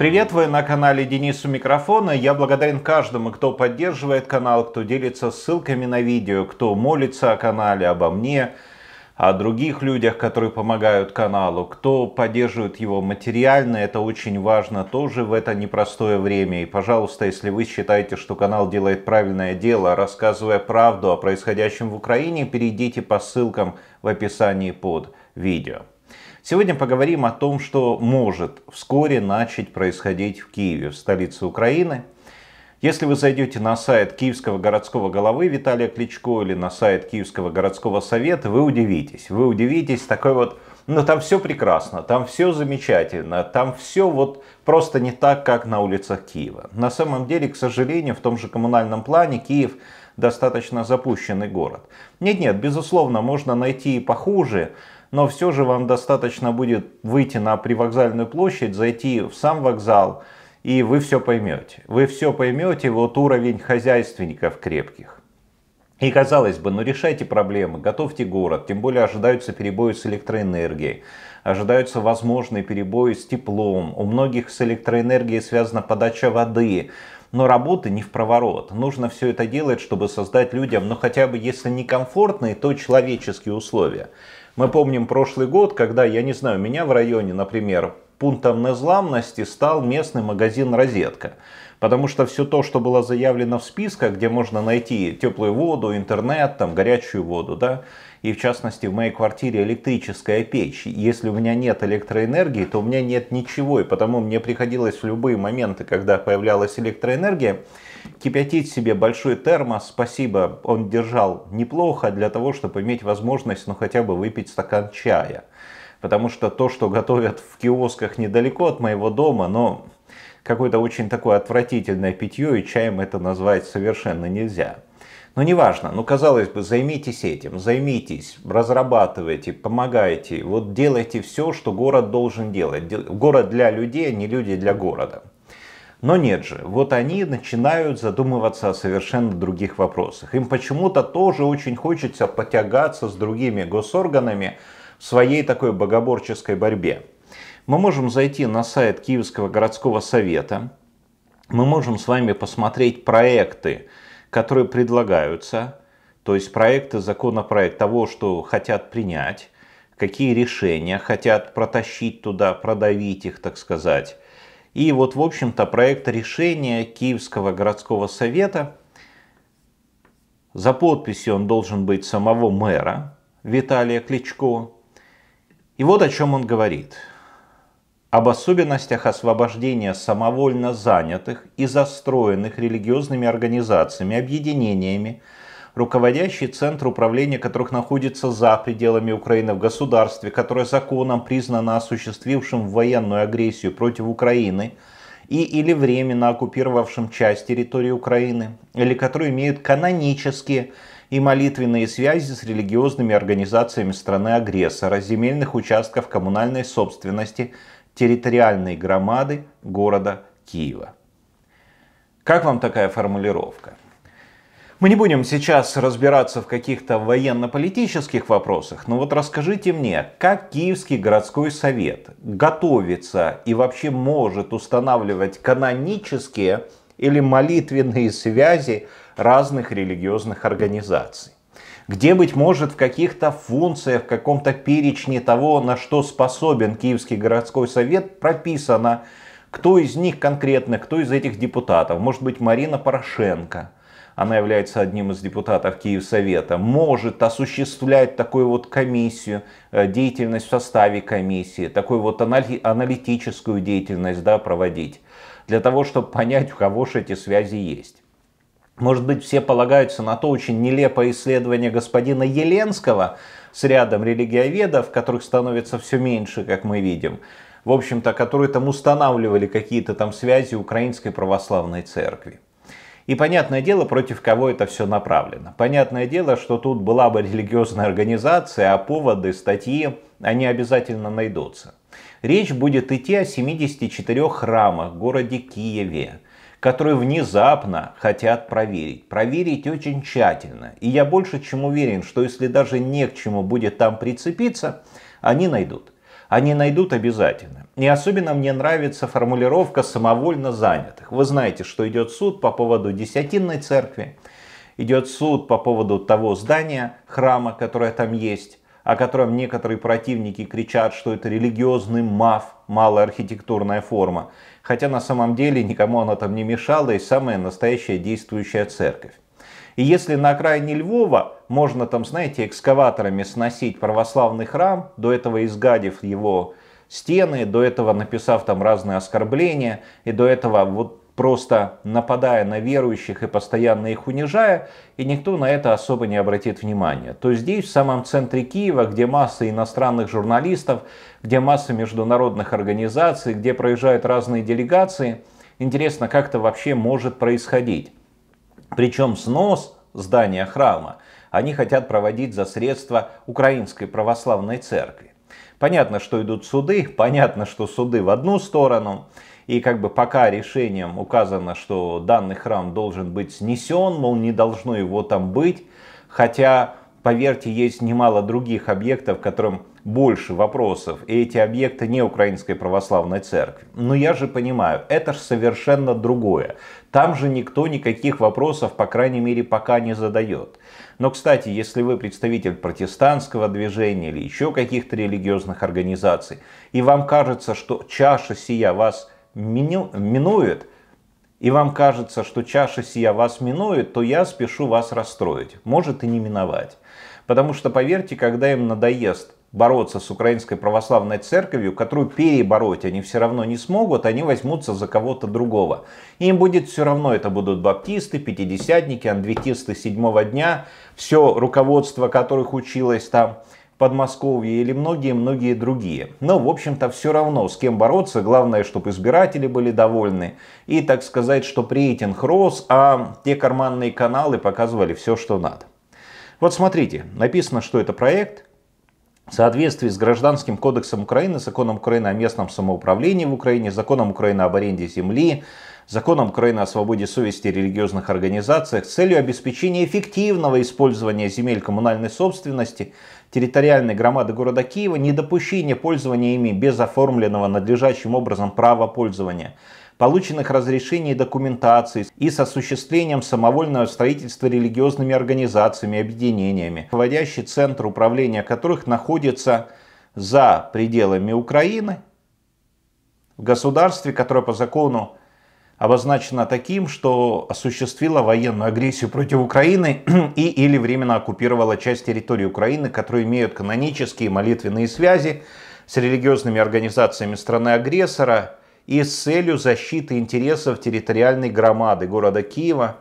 Привет, вы на канале Денис у микрофона. Я благодарен каждому, кто поддерживает канал, кто делится ссылками на видео, кто молится о канале, обо мне, о других людях, которые помогают каналу, кто поддерживает его материально. Это очень важно тоже в это непростое время. И, пожалуйста, если вы считаете, что канал делает правильное дело, рассказывая правду о происходящем в Украине, перейдите по ссылкам в описании под видео. Сегодня поговорим о том, что может вскоре начать происходить в Киеве, в столице Украины. Если вы зайдете на сайт Киевского городского головы Виталия Кличко или на сайт Киевского городского совета, вы удивитесь. Вы удивитесь, такой вот, ну там все прекрасно, там все замечательно, там все вот просто не так, как на улицах Киева. На самом деле, к сожалению, в том же коммунальном плане Киев достаточно запущенный город. Нет-нет, безусловно, можно найти и похуже, но все же вам достаточно будет выйти на привокзальную площадь, зайти в сам вокзал, и вы все поймете. Вы все поймете, вот уровень хозяйственников крепких. И казалось бы, ну решайте проблемы, готовьте город, тем более ожидаются перебои с электроэнергией, ожидаются возможные перебои с теплом, у многих с электроэнергией связана подача воды, но работы не в проворот. Нужно все это делать, чтобы создать людям, ну хотя бы если не комфортные, то человеческие условия. Мы помним прошлый год, когда, я не знаю, меня в районе, например, пунктом незламности стал местный магазин «Розетка». Потому что все то, что было заявлено в списках, где можно найти теплую воду, интернет, там, горячую воду, да, и в частности в моей квартире электрическая печь. Если у меня нет электроэнергии, то у меня нет ничего, и потому мне приходилось в любые моменты, когда появлялась электроэнергия, кипятить себе большой термос, спасибо, он держал неплохо для того, чтобы иметь возможность, ну хотя бы выпить стакан чая. Потому что то, что готовят в киосках недалеко от моего дома, но какое-то очень такое отвратительное питье, и чаем это назвать совершенно нельзя. Но неважно, ну казалось бы, займитесь этим, займитесь, разрабатывайте, помогайте, вот делайте все, что город должен делать. Город для людей, а не люди для города. Но нет же, вот они начинают задумываться о совершенно других вопросах. Им почему-то тоже очень хочется потягаться с другими госорганами в своей такой богоборческой борьбе. Мы можем зайти на сайт Киевского городского совета, мы можем с вами посмотреть проекты, которые предлагаются, то есть проекты, законопроект того, что хотят принять, какие решения хотят протащить туда, продавить их, так сказать. И вот, в общем-то, проект решения Киевского городского совета, за подписью он должен быть самого мэра Виталия Кличко. И вот о чем он говорит. Об особенностях освобождения самовольно занятых и застроенных религиозными организациями, объединениями, руководящий центр управления которых находится за пределами Украины в государстве, которое законом признано осуществившим военную агрессию против Украины и или временно оккупировавшим часть территории Украины, или которые имеют канонические и молитвенные связи с религиозными организациями страны-агрессора, земельных участков коммунальной собственности, территориальной громады города Киева. Как вам такая формулировка? Мы не будем сейчас разбираться в каких-то военно-политических вопросах, но вот расскажите мне, как Киевский городской совет готовится и вообще может устанавливать канонические или молитвенные связи разных религиозных организаций? Где, быть может, в каких-то функциях, в каком-то перечне того, на что способен Киевский городской совет, прописано, кто из них конкретно, кто из этих депутатов. Может быть, Марина Порошенко – она является одним из депутатов Киевсовета, может осуществлять такую вот комиссию, э, деятельность в составе комиссии, такую вот аналитическую деятельность да, проводить, для того, чтобы понять, у кого же эти связи есть. Может быть, все полагаются на то очень нелепое исследование господина Еленского с рядом религиоведов, которых становится все меньше, как мы видим, в общем-то, которые там устанавливали какие-то там связи Украинской Православной Церкви. И понятное дело, против кого это все направлено. Понятное дело, что тут была бы религиозная организация, а поводы, статьи, они обязательно найдутся. Речь будет идти о 74 храмах в городе Киеве, которые внезапно хотят проверить. Проверить очень тщательно. И я больше чем уверен, что если даже не к чему будет там прицепиться, они найдут. они найдут обязательно. И особенно мне нравится формулировка самовольно занятых. Вы знаете, что идет суд по поводу Десятинной церкви, идет суд по поводу того здания, храма, которое там есть, о котором некоторые противники кричат, что это религиозный маф, малая архитектурная форма. Хотя на самом деле никому она там не мешала и самая настоящая действующая церковь. И если на окраине Львова можно там, знаете, экскаваторами сносить православный храм, до этого изгадив его стены, до этого написав там разные оскорбления, и до этого вот просто нападая на верующих и постоянно их унижая, и никто на это особо не обратит внимания. То здесь, в самом центре Киева, где масса иностранных журналистов, где масса международных организаций, где проезжают разные делегации, интересно, как это вообще может происходить. Причем снос здания храма они хотят проводить за средства Украинской Православной Церкви. Понятно, что идут суды, понятно, что суды в одну сторону – и как бы пока решением указано, что данный храм должен быть снесен, мол, не должно его там быть. Хотя, поверьте, есть немало других объектов, которым больше вопросов. И эти объекты не Украинской Православной Церкви. Но я же понимаю, это же совершенно другое. Там же никто никаких вопросов, по крайней мере, пока не задает. Но, кстати, если вы представитель протестантского движения или еще каких-то религиозных организаций, и вам кажется, что чаша сия вас мину, минует, и вам кажется, что чаша сия вас минует, то я спешу вас расстроить. Может и не миновать. Потому что, поверьте, когда им надоест бороться с Украинской Православной Церковью, которую перебороть они все равно не смогут, они возьмутся за кого-то другого. им будет все равно, это будут баптисты, пятидесятники, адвентисты седьмого дня, все руководство которых училось там Подмосковье или многие-многие другие. Но, в общем-то, все равно с кем бороться. Главное, чтобы избиратели были довольны. И, так сказать, что рейтинг рос, а те карманные каналы показывали все, что надо. Вот смотрите, написано, что это проект в соответствии с Гражданским кодексом Украины, законом Украины о местном самоуправлении в Украине, законом Украины об аренде земли, законом Украины о свободе совести и религиозных организациях с целью обеспечения эффективного использования земель коммунальной собственности территориальной громады города Киева, недопущение пользования ими без оформленного надлежащим образом права пользования, полученных разрешений и документаций и с осуществлением самовольного строительства религиозными организациями объединениями, вводящий центр управления которых находится за пределами Украины, в государстве, которое по закону обозначена таким, что осуществила военную агрессию против Украины и или временно оккупировала часть территории Украины, которые имеют канонические молитвенные связи с религиозными организациями страны-агрессора и с целью защиты интересов территориальной громады города Киева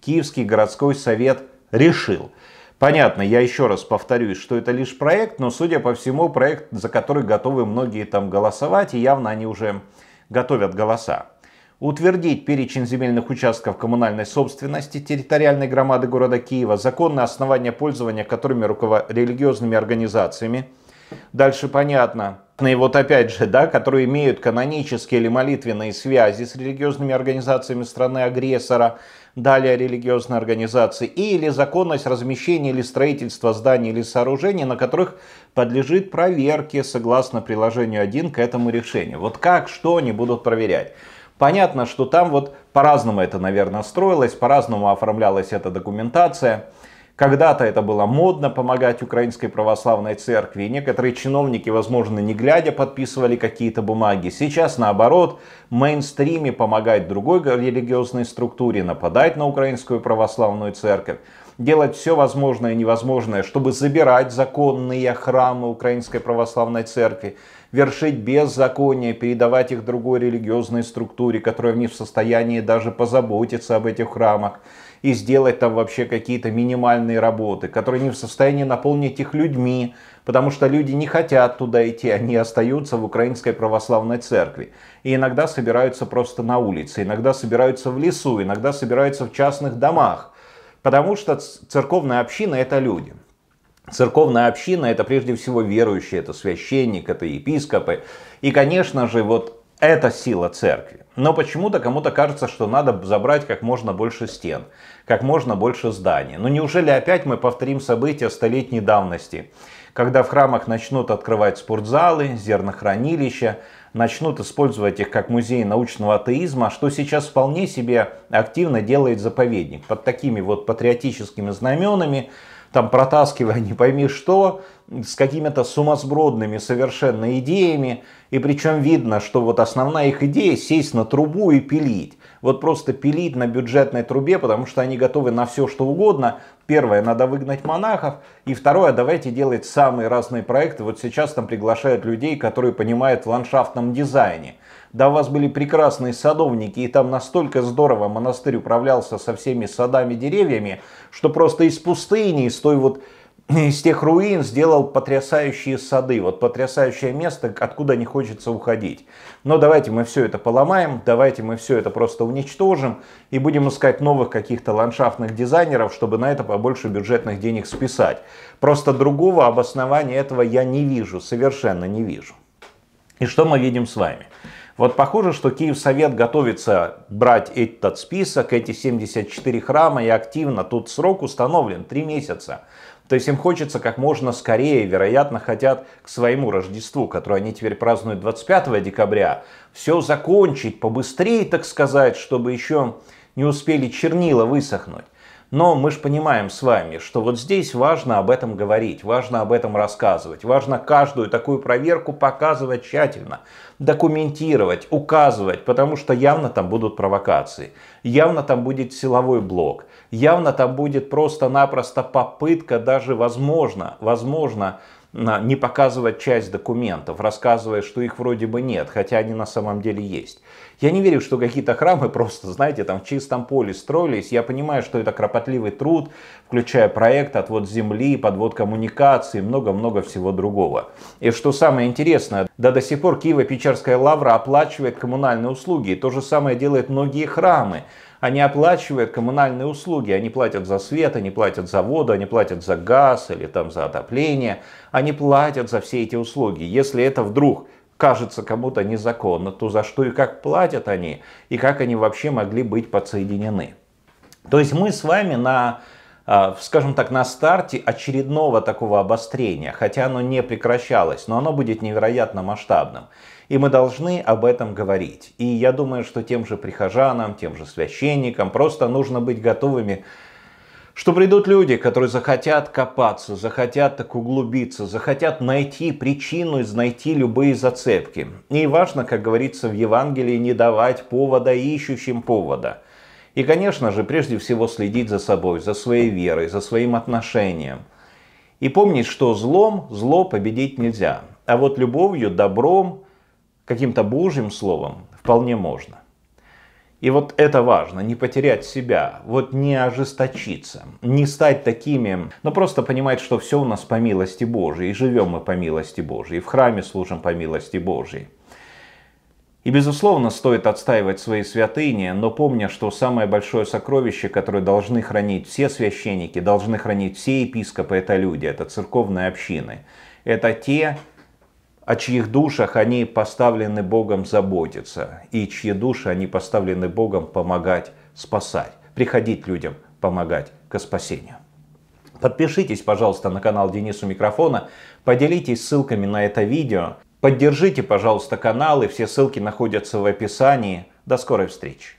Киевский городской совет решил. Понятно, я еще раз повторюсь, что это лишь проект, но судя по всему проект, за который готовы многие там голосовать, и явно они уже готовят голоса утвердить перечень земельных участков коммунальной собственности территориальной громады города Киева, законные основания пользования которыми руковод... религиозными организациями. Дальше понятно. И вот опять же, да, которые имеют канонические или молитвенные связи с религиозными организациями страны-агрессора, далее религиозные организации, или законность размещения или строительства зданий или сооружений, на которых подлежит проверке согласно приложению 1 к этому решению. Вот как, что они будут проверять. Понятно, что там вот по-разному это, наверное, строилось, по-разному оформлялась эта документация. Когда-то это было модно помогать Украинской Православной Церкви. Некоторые чиновники, возможно, не глядя, подписывали какие-то бумаги. Сейчас, наоборот, мейнстриме помогать другой религиозной структуре, нападать на Украинскую Православную Церковь делать все возможное и невозможное, чтобы забирать законные храмы Украинской Православной Церкви, вершить беззаконие, передавать их другой религиозной структуре, которая не в состоянии даже позаботиться об этих храмах и сделать там вообще какие-то минимальные работы, которые не в состоянии наполнить их людьми, потому что люди не хотят туда идти, они остаются в Украинской Православной Церкви. И иногда собираются просто на улице, иногда собираются в лесу, иногда собираются в частных домах, потому что церковная община это люди. Церковная община это прежде всего верующие, это священник, это епископы. И, конечно же, вот Это сила церкви. Но почему-то кому-то кажется, что надо забрать как можно больше стен, как можно больше зданий. Но неужели опять мы повторим события столетней давности, когда в храмах начнут открывать спортзалы, зернохранилища, начнут использовать их как музей научного атеизма, что сейчас вполне себе активно делает заповедник. Под такими вот патриотическими знаменами, там протаскивая не пойми что, с какими-то сумасбродными совершенно идеями. И причем видно, что вот основная их идея сесть на трубу и пилить. Вот просто пилить на бюджетной трубе, потому что они готовы на все что угодно. Первое, надо выгнать монахов. И второе, давайте делать самые разные проекты. Вот сейчас там приглашают людей, которые понимают в ландшафтном дизайне. Да, у вас были прекрасные садовники, и там настолько здорово монастырь управлялся со всеми садами, деревьями, что просто из пустыни, из той вот из тех руин сделал потрясающие сады, вот потрясающее место, откуда не хочется уходить. Но давайте мы все это поломаем, давайте мы все это просто уничтожим и будем искать новых каких-то ландшафтных дизайнеров, чтобы на это побольше бюджетных денег списать. Просто другого обоснования этого я не вижу, совершенно не вижу. И что мы видим с вами? Вот похоже, что Киевсовет готовится брать этот список, эти 74 храма и активно. Тут срок установлен 3 месяца. То есть им хочется как можно скорее, вероятно, хотят к своему Рождеству, которое они теперь празднуют 25 декабря, все закончить побыстрее, так сказать, чтобы еще не успели чернила высохнуть. Но мы же понимаем с вами, что вот здесь важно об этом говорить, важно об этом рассказывать, важно каждую такую проверку показывать тщательно, документировать, указывать, потому что явно там будут провокации, явно там будет силовой блок, явно там будет просто-напросто попытка даже возможно, возможно, не показывать часть документов, рассказывая, что их вроде бы нет, хотя они на самом деле есть. Я не верю, что какие-то храмы просто, знаете, там в чистом поле строились. Я понимаю, что это кропотливый труд, включая проект, отвод земли, подвод коммуникаций, много-много всего другого. И что самое интересное, да до сих пор Киево-Печерская лавра оплачивает коммунальные услуги. И то же самое делают многие храмы они оплачивают коммунальные услуги, они платят за свет, они платят за воду, они платят за газ или там за отопление, они платят за все эти услуги. Если это вдруг кажется кому-то незаконно, то за что и как платят они, и как они вообще могли быть подсоединены. То есть мы с вами на а, скажем так, на старте очередного такого обострения, хотя оно не прекращалось, но оно будет невероятно масштабным. И мы должны об этом говорить. И я думаю, что тем же прихожанам, тем же священникам просто нужно быть готовыми, что придут люди, которые захотят копаться, захотят так углубиться, захотят найти причину и найти любые зацепки. И важно, как говорится в Евангелии, не давать повода ищущим повода – и, конечно же, прежде всего следить за собой, за своей верой, за своим отношением. И помнить, что злом зло победить нельзя. А вот любовью, добром, каким-то Божьим словом вполне можно. И вот это важно, не потерять себя, вот не ожесточиться, не стать такими, но просто понимать, что все у нас по милости Божией, и живем мы по милости Божией, и в храме служим по милости Божией. И, безусловно, стоит отстаивать свои святыни, но помня, что самое большое сокровище, которое должны хранить все священники, должны хранить все епископы, это люди, это церковные общины. Это те, о чьих душах они поставлены Богом заботиться, и чьи души они поставлены Богом помогать, спасать, приходить людям, помогать к спасению. Подпишитесь, пожалуйста, на канал Денису Микрофона, поделитесь ссылками на это видео, Поддержите, пожалуйста, канал, и все ссылки находятся в описании. До скорой встречи.